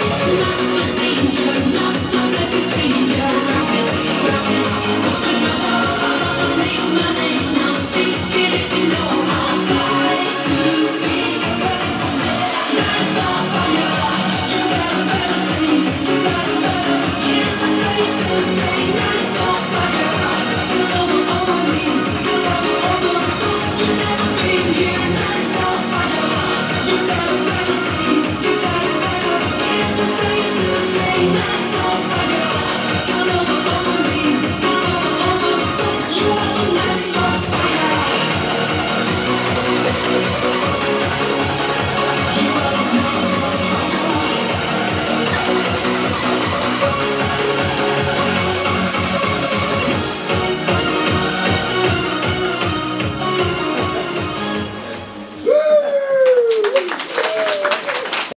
Not the danger, not